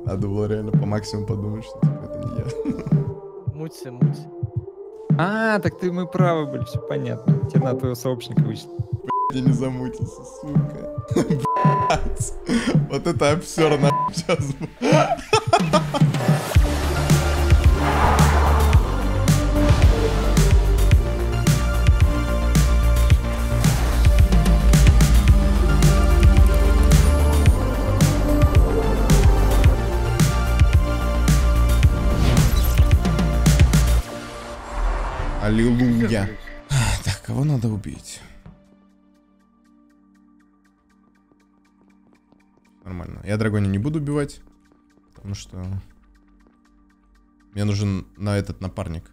Надо было реально по максимуму подумать, что типа, это не я. Муться, муться. А, так ты мы правы были, все понятно. Тебе надо твоего сообщника вычислить. Я не замутился, сука. Вот это обсер нахуй сейчас. Аллилуйя. Так, кого надо убить? Нормально. Я драгоня не буду убивать, потому что мне нужен на этот напарник.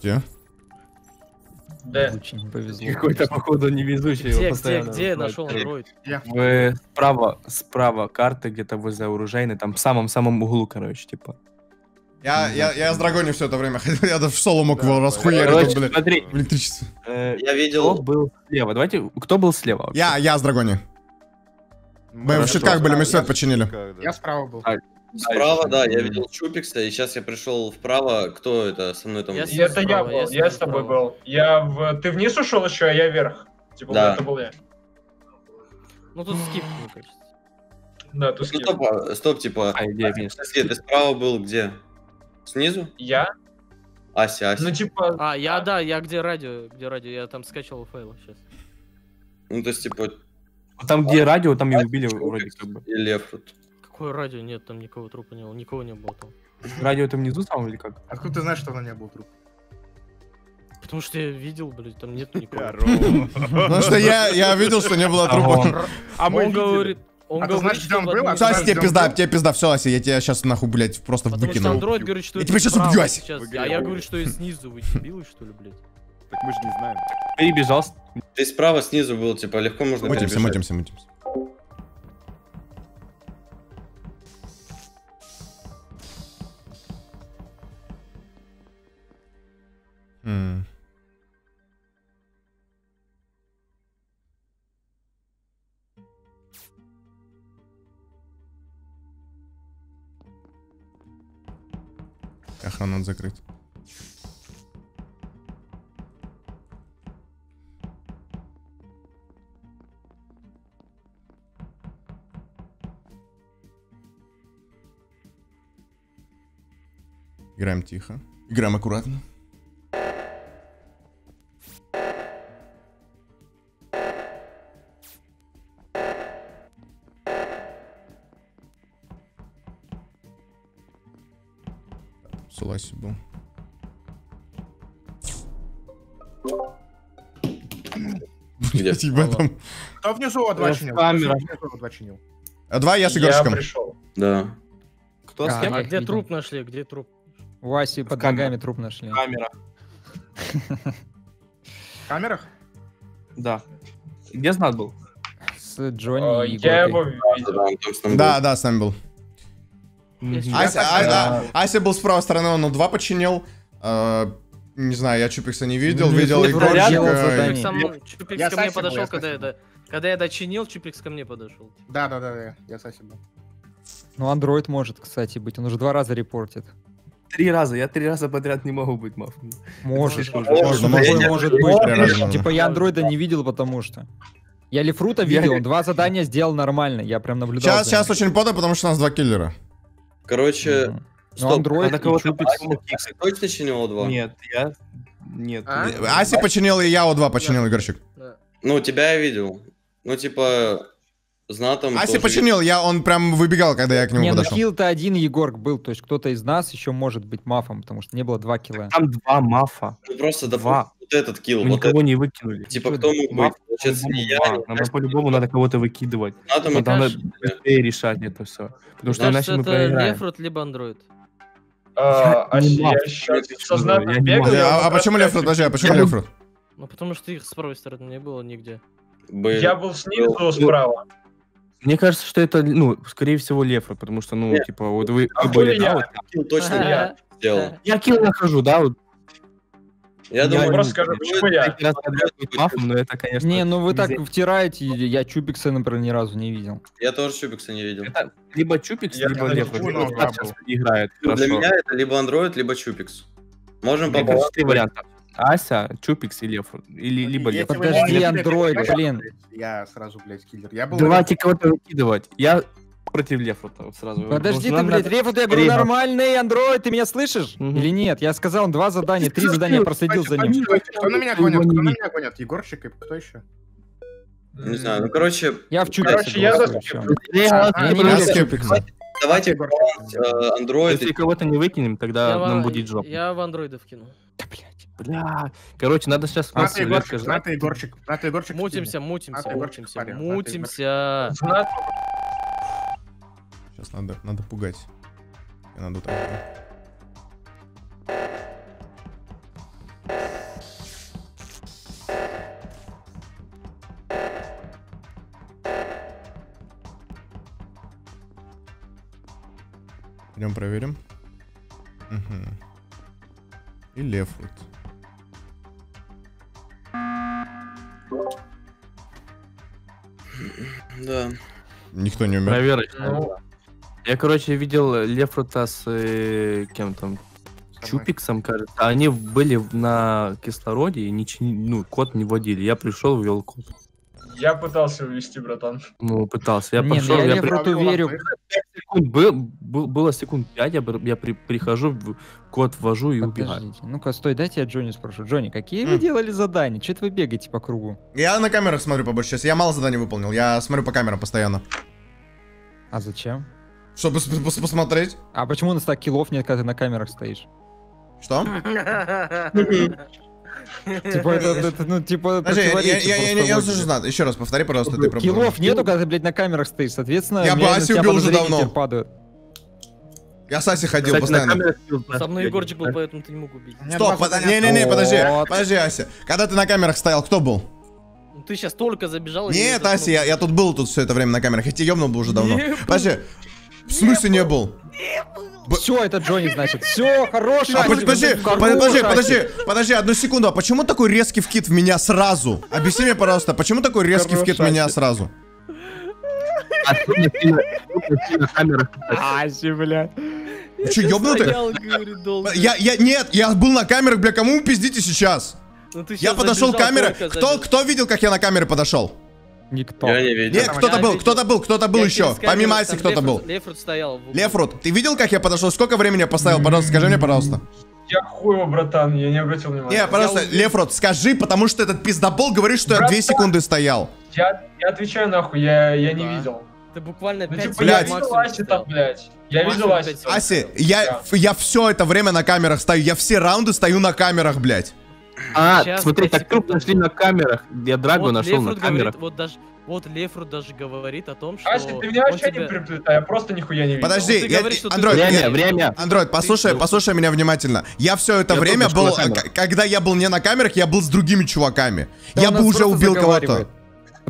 Где? Да. Очень повезло. Какой-то, походу, невезучий. его Где, где, где нашел андроид? В- Справа, справа карты, где-то возле оружейной, там в самом-самом углу, короче, типа. Я, я, я с драгонью все это время ходил, я даже в соло мог его расхуярить, блядь, смотри, в электричестве. э, Я кто видел... был слева? Давайте, кто был слева? вообще? Я, я с драгонью. Мы в щитках были, мы свет починили. Я справа был. А, Справа, да, я видел Чупикса, и сейчас я пришел вправо. Кто это со мной там? Я это я был, я с тобой был. Я в... Ты вниз ушел еще, а я вверх. Типа, Да. это был я. Ну тут скип, мне кажется. Да, ты Ну, скип. стоп, а, стоп, типа... А, конечно. Если ты справа был где? Снизу? Я? Ася, Ася. Ну, типа... А, я, да, я где радио, где радио, я там скачивал файлы сейчас. Ну, то есть, типа, Там, где радио, там и убили вроде как бы. и Лефрут. Какое радио? Нет, там никого трупа не было, никого не было там. Радио это внизу там или как? Откуда ты знаешь, что на ней был труп? Потому что я видел, блядь, там нет никого. Потому что я, я видел, что не было трупа. А мы он говорит, он А ты говорит, знаешь, где он что был? А ты знаешь, тебе пизда, тебе пизда, все, Ася, я тебя сейчас нахуй, блядь, просто Потому что выкину. андроид говорит, что Я тебя справа убью, Ася. сейчас, А я говорю, что я снизу, вы дебилы, что ли, блядь? Так мы же не знаем. Перебежал. Ты справа снизу был, типа, легко можно Мутимся, перебежать. мутимся, мутимся. М. Охрану надо закрыть. Играем тихо. Играем аккуратно. Где? Ебать там. Кто внизу о два Э, чинил? камера. Кто внизу о два чинил? А Два я с Я Егорчиком. пришел. Да. Кто с А, кем? А я где труп нашли, где труп? У Аси под ногами труп нашли. Камера. В камерах? Да. Где знат был? С Э, Джонни и Я его видел. Да, Да, с нами был. Ася, а- а- Ася был с правой стороны, он у два починил. А, Не знаю, я Чупикса не видел, Ну, видел Егорчика. задание. Чупик, сам- Я- ко мне был, подошел, я когда я, когда я дочинил, Чупикс ко мне подошел. Да, да, да, да, я Саси был. Ну, андроид может, кстати, быть. Он уже два раза репортит. Три раза. Я три раза подряд не могу быть мафом. Может. такое можно. может быть? Типа я андроида не видел, потому что... Я Лифрута видел, он два задания сделал нормально. Я прям наблюдал. Сейчас, сейчас очень поздно, потому что у нас два киллера. Короче. Ну, стоп. Надо и кого-то Чупикс. Ася точно чинил два? Нет, я... Нет. А? Аси починил, и я О2 починил, Егорчик. Да. Ну, тебя я видел. Ну, типа, знатом... Аси тоже починил, я, он прям выбегал, когда я к нему Не, ну подошел. килл-то один Егорг был, то есть кто-то из нас еще может быть мафом, потому что не было два килла. Там два мафа. Ну, просто, Два. вот этот килл, Мы вот никого этот. не выкинули. Типа, Что кто это? мог быть? Маф Получается, не я, не Нам по-любому надо кого-то выкидывать. Надо быстрее решать это все. Потому что иначе мы проиграем. Либо андроид. А, а не я мав. сейчас Я со знаком не бегаю. мав. я А, а почему раз Лефрут? Подожди, а почему Лефрут? Ну потому что их с правой стороны не было нигде. Был. Я был снизу справа. Мне кажется, что это, ну, скорее всего, Лефра, потому что, ну, Нет. типа, вот вы, А вы были, были да, я. вот. Килл точно не я сделал. Я килл нахожу, да, вот. Я Я думаю, просто скажу, почему я? Мафом, но это, конечно... Не, ну вы так втираете, я Чубикса, например, ни разу не видел. Я тоже Чубикса не видел. Это либо Чупикс, Я либо Лев. играет Для хорошо. меня это либо Android, либо Чупикс. Можем Мне по кажется, три варианта. Ася, Чупикс и Лев. Или либо Лев. Подожди, блядь, блин. Я сразу, блядь, киллер. Я был... Давайте кого-то выкидывать. Я против Лефрута сразу. Подожди ты, Потому что блядь, надо- Рефут, я говорю, время. нормальный андроид, ты меня слышишь? Мгм. Или нет? Я сказал два задания, три задания, я проследил за ним. Кто на меня гонит? Кто на меня гонит? Егорчик и кто еще? Не знаю, ну короче, Я в Чубиксе Короче, я за А, давайте Егорчик. э, Android Если кого-то не выкинем, тогда нам в- будет жопа. Я в андроидов кину. Да, блядь. Бля. Короче, надо сейчас массу Егорчик, Ната, Егорчик, Ната, Егорчик. Мутимся, мутимся, мутимся, мутимся. Сейчас надо, надо пугать. И надо так. Идем проверим. Мгм. И Лефрут. Да. Никто не умер. Проверочная. Ну, Я, короче, видел Лефрута с э, кем там, Чупиксом, кажется. Они были на кислороде и нич- ну, код не вводили. Я пришел, ввел код. Я пытался вывести, братан. Ну, пытался. Я Не, ну пошел, я я, при- верю. секунд был, был- было секунд 5, я, я при- прихожу, в- код ввожу и убегаю. Подождите. Ну-ка, стой, дайте я Джонни спрошу. Джонни, какие вы М. делали задания? Че это вы бегаете по кругу? Я на камерах смотрю побольше сейчас. Я мало заданий выполнил. Я смотрю по камерам постоянно. А зачем? Чтобы пос- пос- посмотреть. А почему у нас так киллов нет, когда ты на камерах стоишь? Что? Типа это, это, ну, типа Подожди, я, я, противоречит я, услышу знать. Еще раз повтори, пожалуйста, ты про Киллов нету, когда ты, блядь, на камерах стоишь, соответственно, Я бы убил уже давно. Я с Асей ходил постоянно. Со мной Егорчик был, поэтому ты не мог убить. Стоп, не-не-не, подожди, подожди, Ася. Когда ты на камерах стоял, кто был? Ну, Ты сейчас только забежал. и Нет, Ася, я, я тут был тут все это время на камерах. Я тебя ёбнул бы уже давно. Подожди, в смысле не был? Б- Все, это Джонни, значит. Все, хороший. А, подожди, подожди, подожди, подожди, одну секунду. А почему такой резкий вкид в меня сразу? Объясни мне, пожалуйста, почему такой резкий вкид в меня сразу? Ася, блядь. Вы что, ёбнутый? Я, я, нет, я был на камерах, бля, кому вы пиздите сейчас? Ну, Я подошел к камере. Кто, кто видел, как я на камеры подошел? Никто. Я не видел. Нет, кто-то Я был, кто-то был, кто-то был Я еще. камеру, Помимо Аси кто-то был. Лефрут- стоял. Лефрут, ты видел, как я подошел? Сколько времени я поставил? Пожалуйста, скажи мне, пожалуйста. Я хуево, братан, я не обратил внимания. Не, пожалуйста, увидел. Лефрут, скажи, потому что этот пиздобол говорит, что я Братан. 2 секунды стоял. Я, я отвечаю нахуй, я, я не Да. видел. Ты буквально Ну, 5 типа, Блядь. я видел Аси там, блядь. Я видел Аси. Аси, я, я все это время на камерах стою. Я все раунды стою на камерах, блядь. А, Сейчас, смотри, так труп нашли на камерах. Я Драгу Вот нашел на Лефрут камерах. говорит, вот даже, вот Лефрут даже говорит о том, что Ася, ты меня вообще тебя- не переплетай, я просто нихуя не видел. Подожди, ты я, говоришь, ты Время, я- время. Андроид, послушай, послушай меня внимательно. Я все это Я время был, на когда я был не на камерах, я был с другими чуваками. Да я бы уже убил кого-то.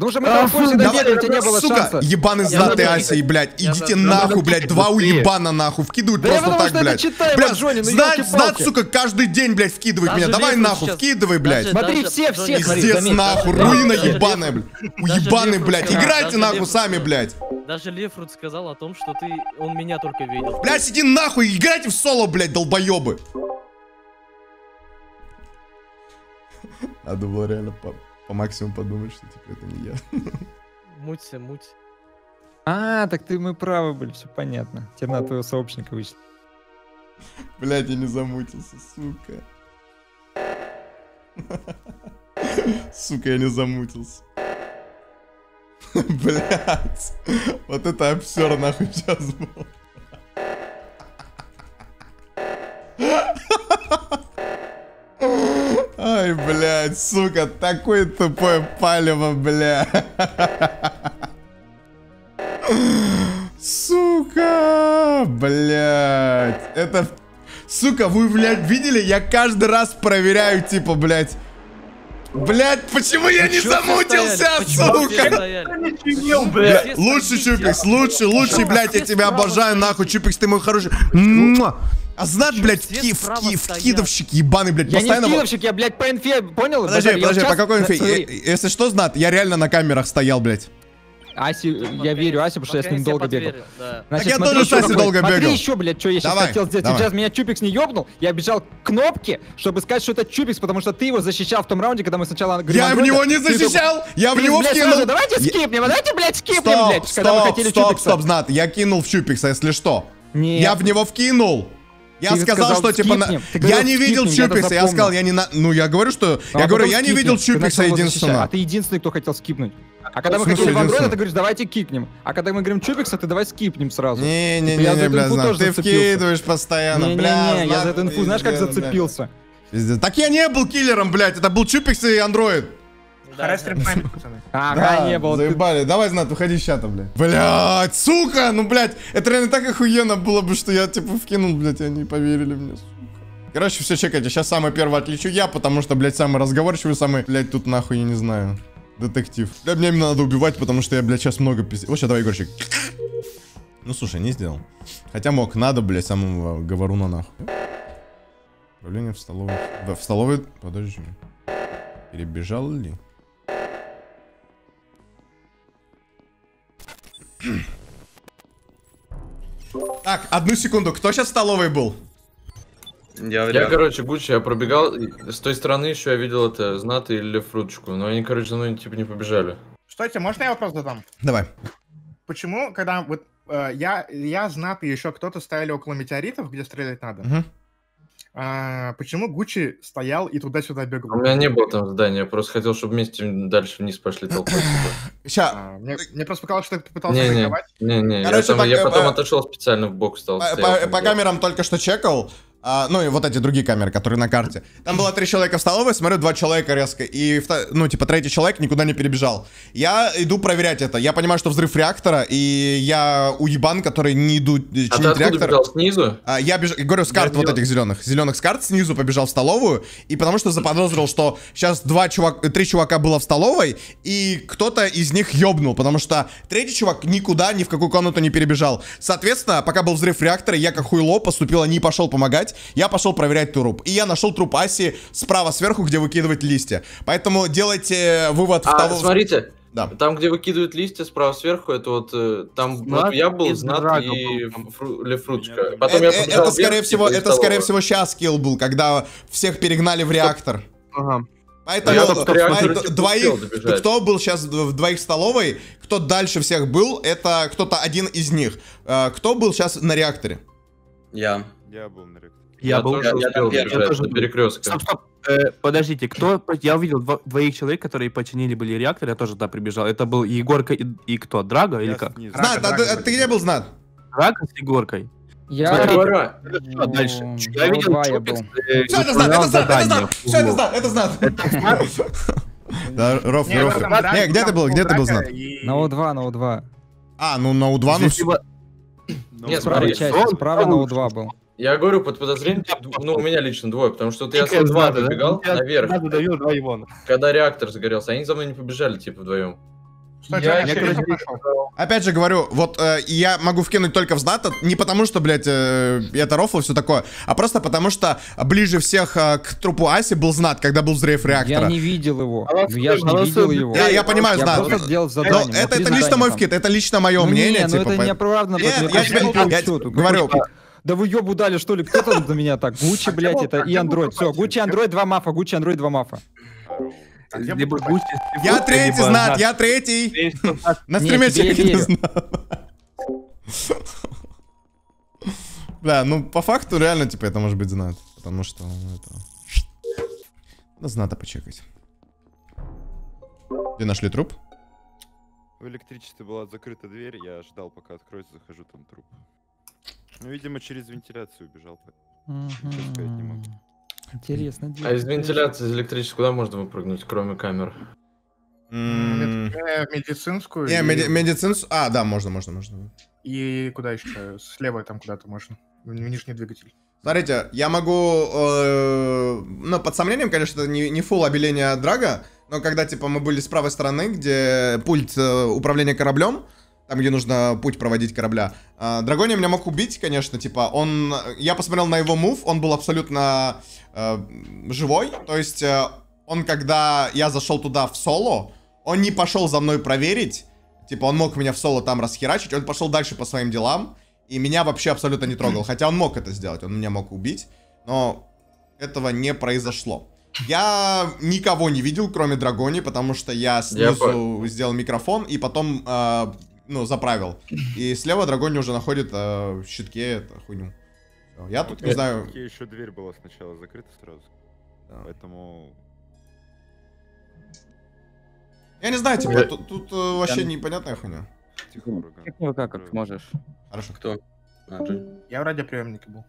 Потому что мы А, там фу, давай, у тебя не было Сука, шанса. ебаный знатый и, блядь, идите нахуй, блядь, два быстрее. уебана нахуй, вкидывают просто потому так, блядь. читаю, Блядь, ну знать, знать, сука, каждый день, блядь, вкидывает меня. Давай нахуй, вкидывай, блядь. Смотри, все, все, Пиздец нахуй, руина ебаная, блядь. Уебаный, блядь. Играйте нахуй сами, блядь. Даже Лефрут сказал о том, что ты, он меня только видел. Блядь, иди нахуй, играйте в соло, блядь, долбоебы. Надо было реально по, по максимуму подумать, что типа это не я. Муться, муть. А, так ты мы правы были, все понятно. Тебе надо твоего сообщника вычислить. Блядь, я не замутился, сука. Сука, я не замутился. Блядь. Вот это обсер нахуй сейчас был. Ай, блядь, сука, такое тупое палево, бля. Сука, блядь. Это... Сука, вы, блядь, видели? Я каждый раз проверяю, типа, блядь. Блять, почему я не замутился, сука? лучший Чупикс, лучший, лучший, блядь, я тебя обожаю, нахуй, Чупикс, ты мой хороший. А знат, блядь, ки- ки- вкидовщик ебаный, блядь, Я не постоянно... скидовщик, я, блядь, по инфе, понял? Подожди, подожди, по какой инфе? смотри, Я- Если что, знат, я реально на камерах стоял, блядь. Аси, я верю Асе, потому что я с ним долго бегал. да. Значит, я смотри тоже с какой- долго смотри бегал. еще, блядь, что я сейчас Давай, хотел сделать. давай. Сейчас меня Чупикс не ёбнул, я бежал к кнопке, чтобы сказать, что это Чупикс, потому что ты его защищал в том раунде, когда мы сначала Я в него не защищал, я в «Блин, него блядь, вкинул. сразу Давайте скипнем, а давайте, блядь, скипнем, Стоп, блядь, когда мы стоп, хотели стоп, Чупикса. стоп, знат, я кинул в Чупикса, если что. Нет. Я в него вкинул. Я сказал, сказал, что типа на- я говорил, не видел Чупикса, я сказал, я не на... Ну, я говорю, что... А Я говорю, я не видел Чупикса единственного. А ты единственный, кто хотел скипнуть. А когда мы хотели единственный? ты говоришь, давайте кикнем. А когда мы говорим Чупикса, ты давай скипнем сразу. Не-не-не, Я за эту бля, инфу знат, тоже ты вкидываешь постоянно, бля. Не-не-не, я за эту инфу, знаешь, как бля. зацепился? Так я не был киллером, блядь, это был Чупикс и андроид. Да, Хара да. стримтайм, пацаны. Ага, не было. заебали. Давай, Знат, выходи из чата, блядь. Блядь, сука, ну, блядь, это реально так охуенно было бы, что я, типа, вкинул, блядь, и они поверили мне, сука. Короче, все, чекайте, сейчас самый первый отличу я, потому что, блядь, самый разговорчивый, самый, блядь, тут нахуй, я не знаю, детектив. Бля, мне именно надо убивать, потому что я, блядь, сейчас много пиздец. Вот сейчас давай, Егорчик. Ну, слушай, не сделал. Хотя мог, надо, блядь, самого говоруна нахуй. Управление в столовой. В столовой, подожди. Перебежал ли? Так, одну секунду, кто сейчас в столовой был? Я, Я, короче, Гуччи, я пробегал, с той стороны еще я видел это Знат и Лефруточку, но они, короче, за мной типа не побежали. Стойте, можно я вопрос задам? Давай. Почему, когда вот э, я, я, Знат и еще кто-то стояли около метеоритов, где стрелять надо, Мгм. А, почему Гуччи стоял и туда-сюда бегал? У меня не было там задания, я просто хотел, чтобы вместе дальше вниз пошли толпой. Ща, А, мне, мне просто показалось, что ты пытался Не-не, атаковать. не-не, я, Короче, там- пока- я потом э, отошел специально в бок стал. по, по- по камерам только что чекал. А, ну и вот эти другие камеры, которые на карте. Там было три человека в столовой, смотрю, два человека резко. И, ну, типа, третий человек никуда не перебежал. Я иду проверять это. Я понимаю, что взрыв реактора, и я уебан, который не иду э, А ты чинить реактор. бежал? Снизу? А, я беж... говорю, с карт Я вот видел. этих зеленых. Зеленых с карт снизу побежал в столовую. И потому что заподозрил, что сейчас два чувак... три чувака было в столовой, и кто-то из них ёбнул. Потому что третий чувак никуда, ни в какую комнату не перебежал. Соответственно, пока был взрыв реактора, я как хуйло поступил, не пошел помогать. Я пошел проверять труп. И я нашел труп Аси справа сверху, где выкидывать листья. Поэтому делайте вывод в А, того... смотрите, Да. там, где выкидывают листья справа сверху, это вот э, там Знат вот я был, Знат и. Фру- Лефруточка. Э, Потом э, я побежал это, скорее всего, типа, это, скорее столовая. всего, сейчас килл был, когда всех перегнали в реактор. Ага. Поэтому Я э, просто реактор, э, типа, двоих, кто был сейчас в двоих в столовой, кто дальше всех был, это кто-то один из них. Э, Кто был сейчас на реакторе? Я. Я был на реакторе. Я, был. тоже я- успел тоже перекрестка. Стоп, стоп. Э, подождите, кто... Я увидел дво- двоих человек, которые починили были реактор, я тоже туда прибежал. Это был Егорка и, и кто? Драго или как? Знат, а ты, а ты где был, Знат? Драго с Егоркой. Я... Говорю, Что дальше? Ну, Я видел Чупикс, был. э, Все, это Знат, выполнял это Знат, это Знат, все, это Знат, это Знат. Да, Ров, Не, Ров. ну, там Драго, Не, где ты был, где ты был, Драго Знат? На О2, на О2. А, ну на У2, ну... Ну, Нет, С правой смотри, части, он- справа на он О2 был. Я говорю, под подозрением, ну, у меня лично двое, потому что вот я с два побегал Я наверх, когда реактор загорелся, они за мной не побежали, типа, вдвоем. Что, Я- я, короче? Опять же говорю, вот э, я могу вкинуть только в Зната, не потому что, блядь, э, это рофл и все такое, а просто потому что ближе всех э, к трупу Аси был Знат, когда был взрыв Я реактора. не видел его. А Ну, Я же не скажи, видел а его. Я, я понимаю, Я Знат. просто сделал Но задание. это, это лично мой вкид, это лично мое Ну мнение, не, ну типа, это не поэтому- оправданно. Нет, я я тебе- я говорю, Да вы ёбу дали, что ли? Кто там на меня так? Гуччи, А где блядь, это а и Android. Все? Гуччи, Android, два мафа, Гуччи, Android, два мафа. А Либо Гуччи, Я третий, Знат, я третий. На Не, стриме верю. Знат. Да, ну по факту реально, типа, это может быть Знат. Потому что это... Надо Зната почекать. Где нашли труп? В электричестве была закрыта дверь, я ждал, пока откроется, захожу, там труп. Ну, видимо, через вентиляцию убежал. Ничего сказать не могу. Интересно. А из вентиляции, из электрической, куда можно выпрыгнуть, кроме камер? Э, медицинскую. Не, и- меди- медицинс... А, да, можно, можно, можно. И куда еще? Слева там куда-то можно. В нижний двигатель. Смотрите, я могу, э, ну, под сомнением, конечно, это не, не фул обеление Драга, но когда, типа, мы были с правой стороны, где пульт э, управления кораблем, там, где нужно путь проводить корабля, э, Драгония меня мог убить, конечно, типа, он, я посмотрел на его мув, он был абсолютно э, живой, то есть, э, он, когда я зашел туда в соло, он не пошел за мной проверить, типа, он мог меня в соло там расхерачить, он пошел дальше по своим делам, и меня вообще абсолютно не трогал. Хотя он мог это сделать, он меня мог убить, но этого не произошло. Я никого не видел, кроме Драгони, потому что я снизу сделал микрофон и потом, э, ну, заправил. И слева Драгони уже находит э, в щитке эту хуйню. Всё. Я тут не знаю. еще дверь была сначала закрыта сразу. Да. Поэтому... Я не знаю, типа, Я- тут, тут, э, вообще непонятная хуйня. Тихо, ураган. Как его как, как можешь. Хорошо. Кто? А. Я в радиоприемнике был.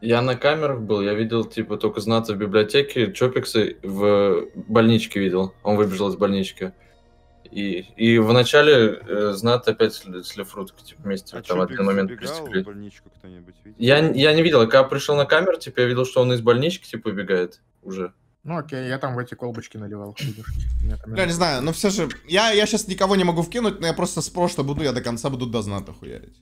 Я на камерах был, я видел, типа, только знаться в библиотеке, Чопикса в больничке видел. Он выбежал из больнички. И, и в начале э, Знат опять с, с Лефруткой, типа, вместе А там один момент пристегли. больничку кто-нибудь видел? Я, я не видел, а когда пришел на камеру, типа, я видел, что он из больнички, типа, убегает уже. Ну окей, я там в эти колбочки наливал. Бля, не знаю, но все же... Я, я сейчас никого не могу вкинуть, но я просто спрос, что буду, я до конца буду до зната хуярить.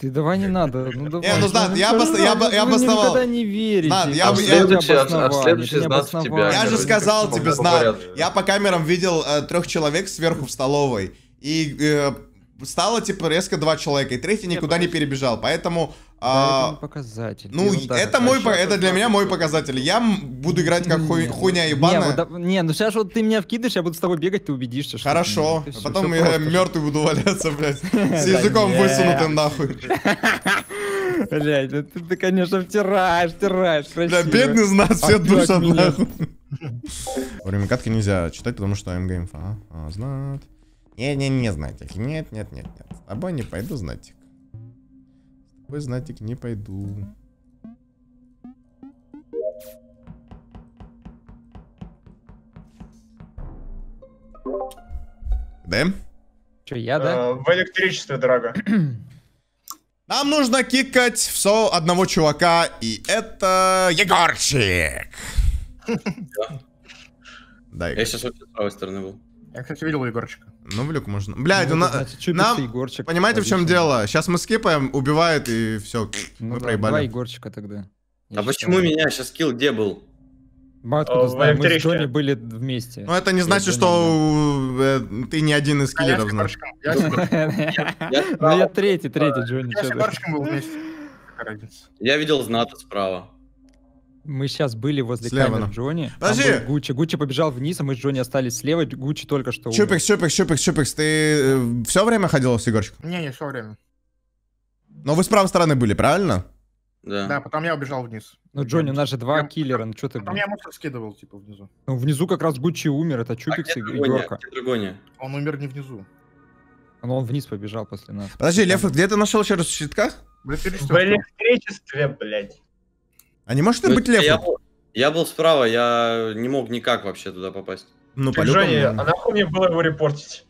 Ты давай не надо, ну давай. ну, Знат, я обос- я обо- я обосновал. никогда не верите. Знат, я бы- не я- следующий- а- а следующий не знат в тебя. Я же сказал тебе, порядку. Я по камерам видел э, трех человек сверху в столовой. И э, стало, типа, резко два человека. И третий никуда не перебежал. Поэтому... Да, это а, не показатель. ну, ерунда это какая-то. мой, по- это для меня мой показатель. Я буду играть как хуй- Не, хуйня Не, ебаная. вот да- не, ну сейчас вот ты меня вкидываь, я буду с тобой бегать, ты убедишься, что... Хорошо. ты- А потом всё я просто. мертвый буду валяться, блядь. С Да языком не. высунутым нахуй. Блядь, ну ты, конечно, втираешь, втираешь. Бля, бедный знат, все Опять душат нахуй. Во время катки нельзя читать, потому что МГ инфа. А, знат. Не-не-не, знатик. Нет, нет, нет, нет. С тобой не пойду, знатик. С тобой, знатик, не пойду. Дэм? Че, я, да? Э, В электричестве, Драга. Нам нужно кикать в со одного чувака, и это Егорчик. Да, Я сейчас вообще с правой стороны был. Я, кстати, видел Егорчика. Ну, в люк можно. Блядь, Ну, у на- это значит, нам- Егорчик. Понимаете, в чем дело? Сейчас мы скипаем, убивает, и все. Ну мы да, проебали. Два Егорчика тогда. Я А считаю. почему меня сейчас килл где был? Мы откуда в знаем, мы с. Джонни были вместе. Ну, это не значит, что э, ты не один из А я киллеров, знаешь. Егорчиком. Я Я, Ну я третий, третий, Джонни. я с? Егорчиком был вместе. Я видел Зната справа. Мы сейчас были возле Слева, камер ну. Джонни. Там Подожди. был Гуччи. Гуччи побежал вниз, а мы с Джонни остались слева. Гуччи только что. Чупикс, Чупикс, Чупикс, Чупикс, ты все время ходил с Егорчиком? Не, не все время. Но вы с правой стороны были, правильно? Да. Да, потом я убежал вниз. Ну, Джонни, у нас же два Прям- киллера, ну что ты, Потом блин? я мусор скидывал, типа, внизу. Ну, внизу как раз Гуччи умер, это А Чупикс где и? Егорка. Он умер не внизу. Но он вниз побежал после нас. Подожди, Лев, где ты нашел еще раз в щитках? В электричестве. В электричестве, блядь. А не может ты Ну, быть я, Лев? был, я был справа, я не мог никак вообще туда попасть. Ну, Ты, Джонни, а нахуй мне было его репортить?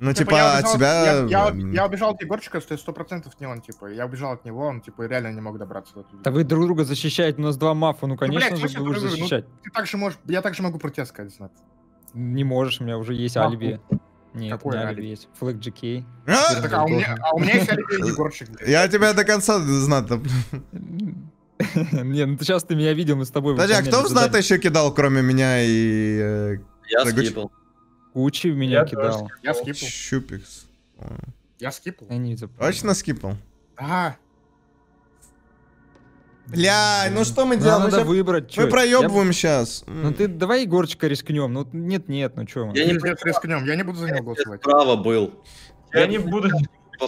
Ну, Типа, типа, я от тебя... Я, я- я убежал от Егорчика, что сто процентов не он, типа. Я убежал от него, он, типа, реально не мог добраться до туда. Да вы друг друга защищаете, у нас два мафа, ну конечно блядь, же будешь друг друга, ну- защищать. Ты также можешь, я также могу про тебя сказать, Знат. Не можешь, у меня уже есть А, алиби. Нет, какое у меня алиби? алиби есть. Флэк GK. а? Так, а, у меня, а у меня есть алиби Егорчик. Я тебя до конца знато. Не, ну сейчас ты меня видел, мы с тобой Подожди, а кто в знато еще кидал, кроме меня и... э, Я скипал. Гуччи в меня кидал. Я скипал. Щупикс? Я скипал. Я не запомнил. Точно скипал? Да. Бля, ну что мы делаем? Надо выбрать. Мы проебываем сейчас. Ну ты давай Егорчика рискнем. Ну нет-нет, ну чё. Я не Нет, рискнем, я не буду за него голосовать. Справа был. Я не буду...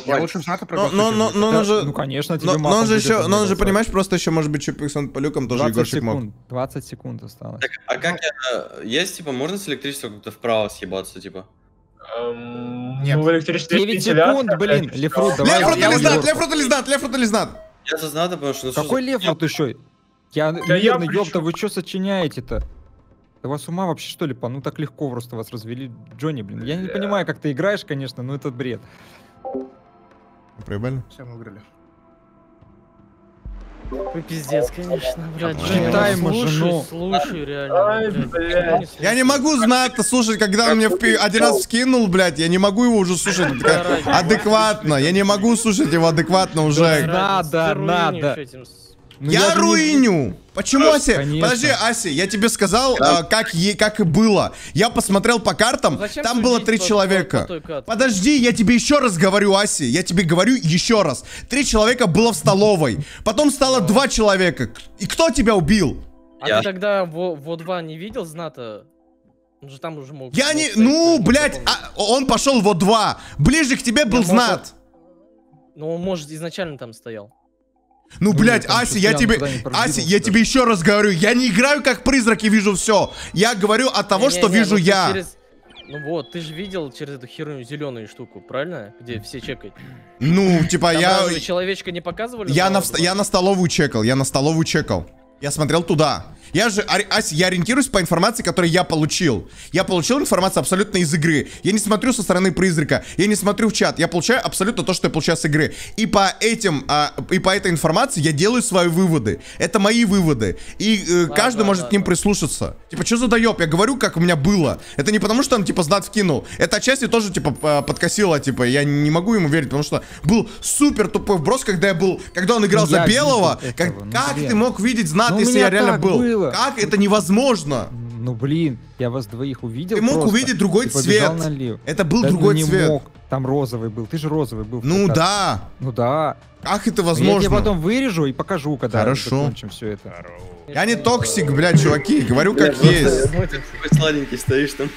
Я лучше в Зната Но, но, но, но он же... Ну конечно, тебе Но, но он же еще, но он же, понимаешь, просто еще может быть Чупикс он по люкам, тоже 20 Егорчик мог. секунд, 20 секунд осталось. Так, а как я... Есть, типа, можно с электричества как-то вправо съебаться, типа? Эм, Нет. Ну, в электричестве есть 9 вентиляция, секунд, блин, Лефрут, давай. Лефрут или знат. Лефрут или знат, Лефрут или знат? Я за знато, потому что... Какой Лефрут еще? Я при ёпта, вы что сочиняете-то? Да вас ума вообще что ли? по- Ну так легко просто вас развели. Джонни, блин, я не понимаю, как ты играешь, конечно, но это бред. Проебали? Все, мы выиграли. Ой, пиздец, конечно, блядь. Читай Женя, ему жену. слушай, слушай, реально. Ай, блядь, Я не могу знать-то слушать, когда он мне в один раз вскинул, блядь, я не могу его уже слушать адек- адекватно. Я не могу слушать его адекватно уже. Надо, надо. Ну, Я не- руиню! Почему, Ася? Конечно. Подожди, Ася, я тебе сказал, а, как, е- как и было. Я посмотрел по картам, Зачем там было три по- по- человека. по катке? Подожди, я тебе еще раз говорю, Аси, я тебе говорю еще раз. Три человека было в столовой, потом стало два человека. И кто тебя убил? А Я. ты тогда во, во 2 не видел Зната? Он же там уже мог... Я не... стоять, Ну, я блядь, а, он пошел вот два. Ближе к тебе был мог знат. Ну, он, может, изначально там стоял. Ну, Ну, блядь, Ася, я тебе... Ася, продвинулся я тебе еще раз говорю, я не играю как призрак и вижу все. Я говорю от того, что вижу ну ты я. Ну вот, ты же видел через эту херню зеленую штуку, правильно? Где все чекают. Ну, типа, я... человечка не показывали? Я на я на столовую чекал, я на столовую чекал. Я смотрел туда. Я же, я ориентируюсь по информации, которую я получил. Я получил информацию абсолютно из игры. Я не смотрю со стороны призрака, я не смотрю в чат. Я получаю абсолютно то, что я получаю с игры. И по этим, а, и по этой информации я делаю свои выводы. Это мои выводы. И э, Да, каждый да, может да, к ним да. прислушаться. Типа, что за доеб? Я говорю, как у меня было. Это не потому, что он, типа, знат вкинул. Это отчасти тоже, типа, п- подкосило, типа, я не могу ему верить, потому что был супер тупой вброс, когда я был, когда он играл Ну, за я белого. Как, этого, ну, как ты мог видеть знат, Ну, если я реально был? было. Как это невозможно? Ну блин, я вас двоих увидел. Ты мог просто увидеть другой побежал цвет. налево. Это был Да ну другой не цвет. мог. Там розовый был. Ты же розовый был. Ну да. Ну да. Как это Я возможно? тебе потом вырежу и покажу, когда Хорошо. закончим все это. Я не токсик, блядь, чуваки. Говорю, как есть. Такой сладенький стоишь там.